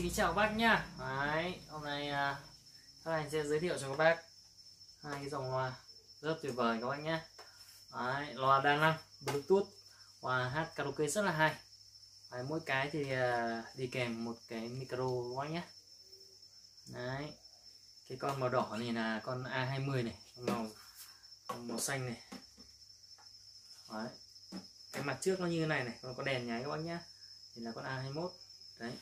xin kính chào các bác nhá. Đấy, hôm nay à, các anh sẽ giới thiệu cho các bác hai cái dòng loa rất tuyệt vời các bác nhé. Đấy, loa đa năng Bluetooth và hát karaoke rất là hay. Đấy, mỗi cái thì à, đi kèm một cái micro các bác nhé. Đấy, cái con màu đỏ này là con A20 này, màu màu xanh này. Đấy, cái mặt trước nó như thế này này, còn có đèn nháy các bác nhé thì là con A21 đấy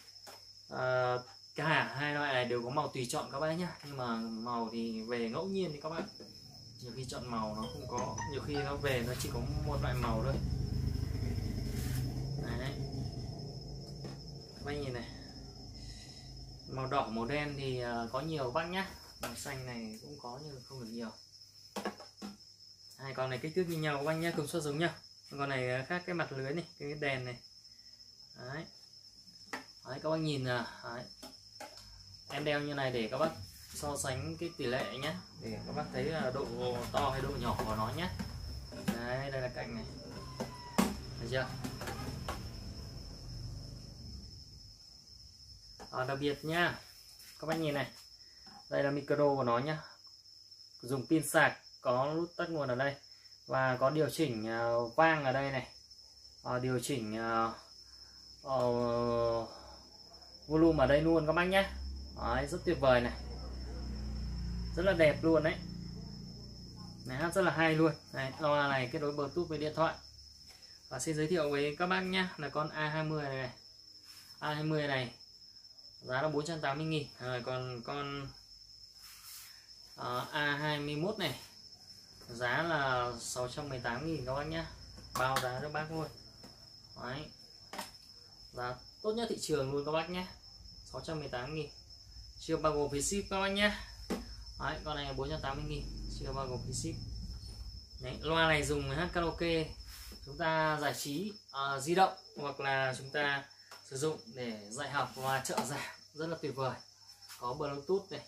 Ờ, à, cả hai loại này đều có màu tùy chọn các bác nhá. Nhưng mà màu thì về ngẫu nhiên thì các bạn nhiều khi chọn màu nó không có nhiều khi nó về nó chỉ có một loại màu thôi. Đấy. Các bác nhìn này. Màu đỏ màu đen thì ờ, có nhiều các bác nhá. Màu xanh này cũng có nhưng không được nhiều. Hai con này kích thước như nhau các bác nhá công suất giống nhau. Con này khác cái mặt lưới này cái đèn này. Đấy đấy các bác nhìn là đấy. em đeo như này để các bác so sánh cái tỷ lệ nhé. Để các bác thấy là độ to hay độ nhỏ của nó nhé. Đấy đây là cạnh này. Thấy chưa? À, đặc biệt nha. Các bác nhìn này. Đây là micro của nó nhá. Dùng pin sạc có nút tắt nguồn ở đây. Và có điều chỉnh uh, vang ở đây này. Uh, điều chỉnh uh, uh, volume ở đây luôn các bác nhé. Đấy, rất tuyệt vời này. Rất là đẹp luôn đấy. Này hát rất là hay luôn. Này loa này kết nối bluetooth với điện thoại. Và xin giới thiệu với các bác nhé là con A20 này, này. A20 này giá là 480 nghìn. Rồi còn con ờ, uh, A21 này giá là 618 nghìn các bác nhé. Bao giá cho bác luôn. Đấy. Giá tốt nhất thị trường luôn các bác nhé. 618 nghìn. Chưa bao gồm phí ship các bác nhé. Đấy, con này là 480 nghìn. Chưa bao gồm phí ship. Đấy, loa này dùng hát karaoke. Chúng ta giải trí uh, di động hoặc là chúng ta sử dụng để dạy học và trợ giảng. Rất là tuyệt vời. Có bluetooth này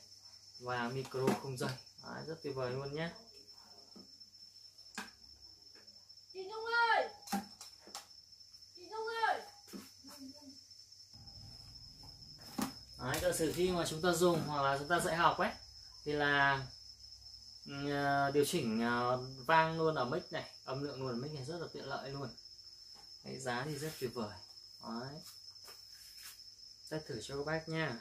và micro không dây. Đấy, rất tuyệt vời luôn nhé. Đấy, giả sử khi mà chúng ta dùng hoặc là chúng ta dạy học ấy thì là uh, điều chỉnh uh, vang luôn ở mic này âm lượng luôn ở mic này rất là tiện lợi luôn. Đấy, giá thì rất tuyệt vời. Đấy. test thử cho các bác nha.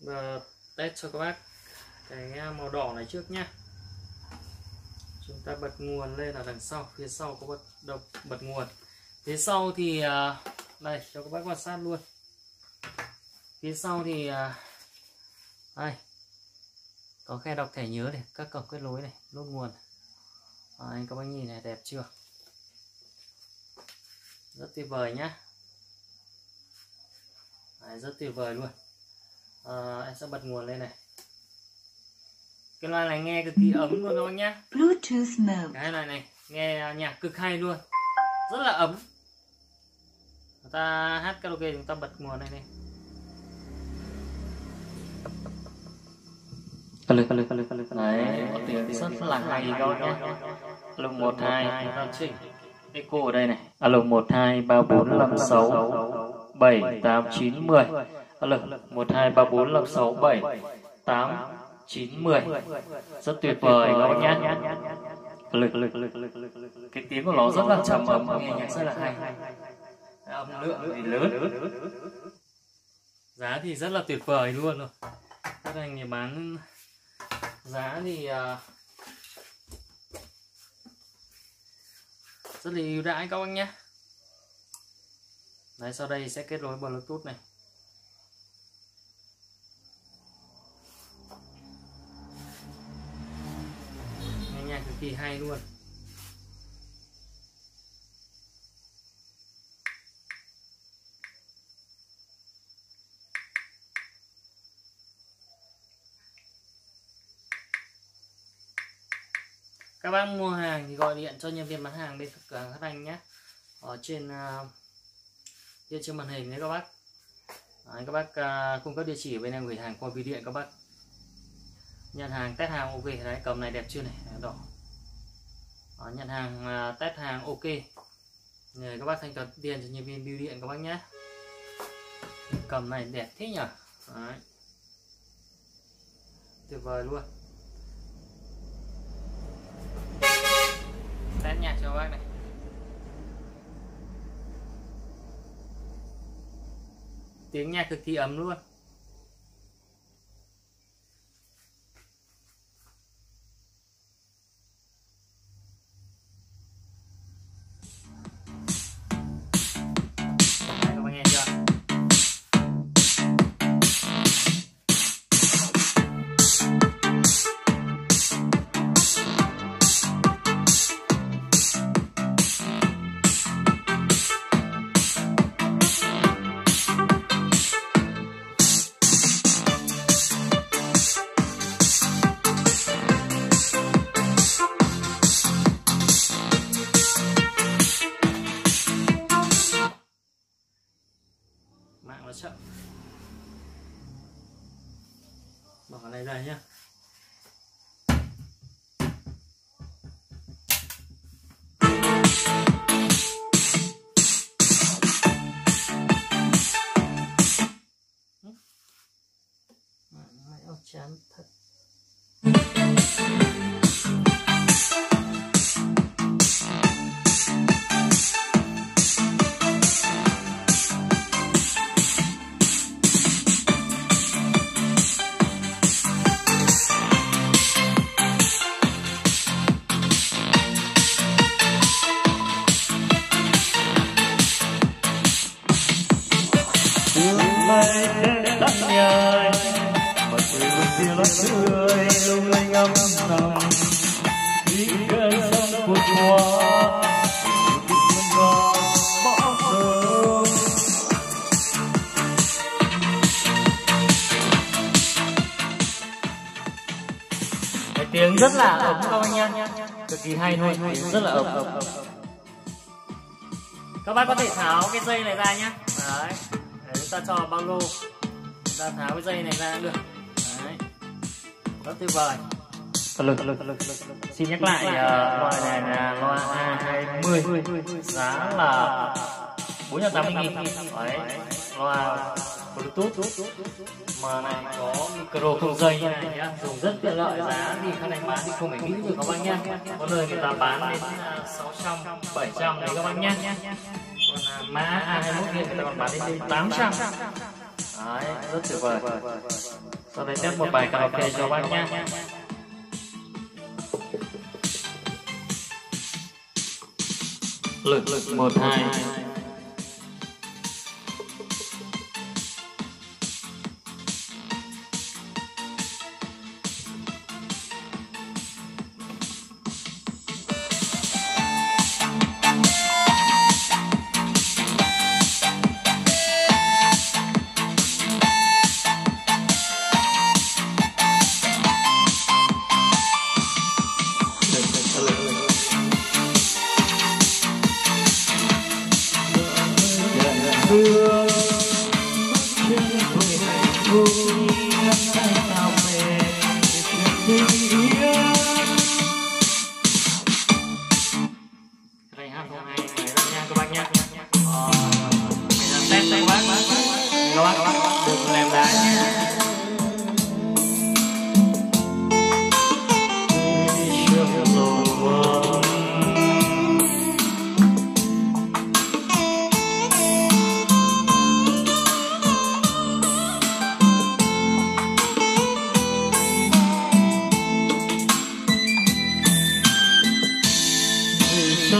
Và test cho các bác cái ờ, màu đỏ này trước nhá. Chúng ta bật nguồn lên ở đằng sau phía sau có bật độc bật nguồn. Phía sau thì uh, đây cho các bác quan sát luôn phía sau thì à, đây. Có khe đọc thẻ nhớ này các cổng kết nối này nút nguồn. Đây, các bác nhìn này đẹp chưa? Rất tuyệt vời nhá. Đấy, rất tuyệt vời luôn. À, em sẽ bật nguồn lên này. Cái loa này nghe cực kỳ ấm luôn các bác nhá. Bluetooth mode. cái này này nghe nhạc cực hay luôn. Rất là ấm. Người ta hát karaoke chúng ta bật nguồn này này Đấy, có tiếng rất là hay các nhé 1, 2, ta chỉnh Echo ở đây này. Alo 1, 2, 3, 4, 5, 6 7, 8, 9, 10 Alo 1, 2, 3, 4, 5, 6, 7 8, 9, 10 Rất tuyệt vời các bác nhé lực lực lực lực lực lực cái tiếng của nó rất là trầm ấm nghe nhạc rất là hay. Âm lượng thì lớn. Giá thì rất là tuyệt vời luôn rồi. Các anh bán giá thì à, rất là ưu đãi các anh nhé. Đấy, sau đây sẽ kết nối bluetooth này. Nghe nhạc cực kỳ hay luôn. Các bác mua hàng thì gọi điện cho nhân viên bán hàng bên cửa hàng Phát Anh nhé. Ở trên à, uh, trên trên màn hình đấy các bác. Đấy, các bác uh, cung cấp địa chỉ bên em gửi hàng qua bưu điện các bác. Nhận hàng test hàng ok. Đấy cầm này đẹp chưa này? Đỏ. Đó, nhận hàng uh, test hàng ok. Nhờ các bác thanh toán tiền cho nhân viên bưu điện các bác nhé. Cầm này đẹp thế nhỉ đấy. tuyệt vời luôn. Test nhạc cho bác này. Tiếng nhạc cực kỳ ấm luôn. 맞지 않다. 음. Rất là ấm các anh em cực kỳ hay luôn rất là ấm. Các bác có thể tháo cái dây này ra nhá. Đấy. Để chúng ta cho bao lô. Chúng ta tháo cái dây này ra được. Đấy. Rất tuyệt vời. Lực lực lực xin nhắc lại uh, loại này là loa A20 giá là 480 nghìn. Đấy. Loa bluetooth. Mà này có micro không dây này nhá. Dùng rất tiện lợi, giá thì các anh bán thì không phải nghĩ được các bác nhá. Có nơi người ta bán đến 600 700 đấy các bác nhá. Còn à, mã A21 kia người ta còn bán đến 800 đấy, rất tuyệt vời. Sau đây test một bài karaoke cho bác nhá. Lực lực. Một, hai.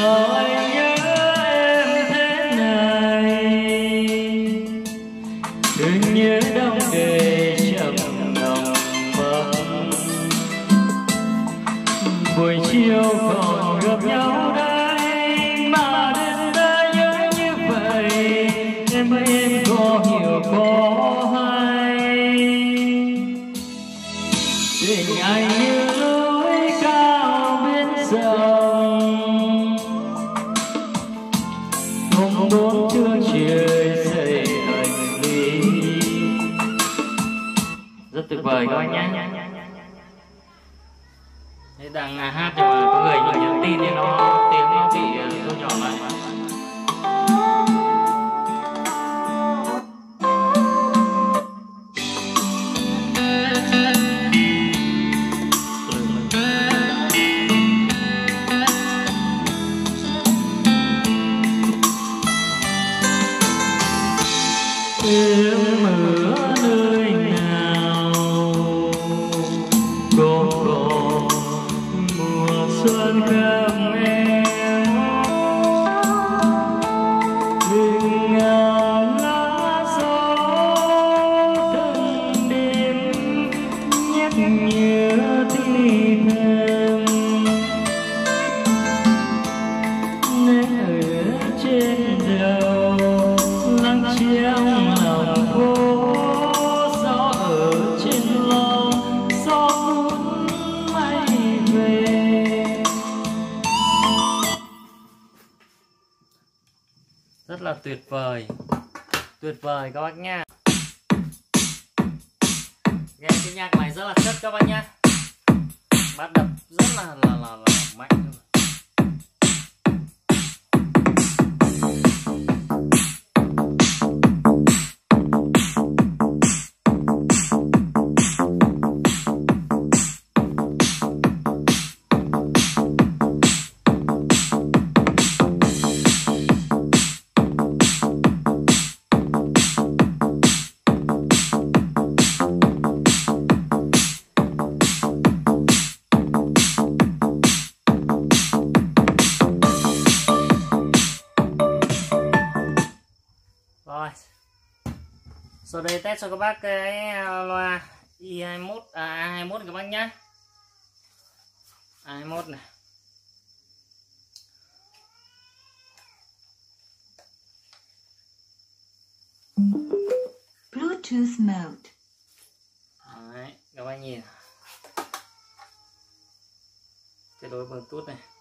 Vì nhớ em thế này. Thương nhớ đông đầy chậm lòng bóng buổi chiều còn gặp nhau đây, mà đêm đã nhớ như vậy. Em ơi, em có hiểu, có hay. Tình anh như vời các anh nhé Thế đang hát mà có người như nhắn tin thì nó tiếng nó bị à, thu nhỏ lại rất là tuyệt vời. Tuyệt vời các bác nha. Nghe cái nhạc này rất là chất các bác nha. Bắt đập rất là là là, là mạnh luôn. Test cho các bác cái à, loa i21 à A21 các bác nhá. A21 này. Bluetooth mode. Đấy, các bác nhìn. Kết nối Bluetooth này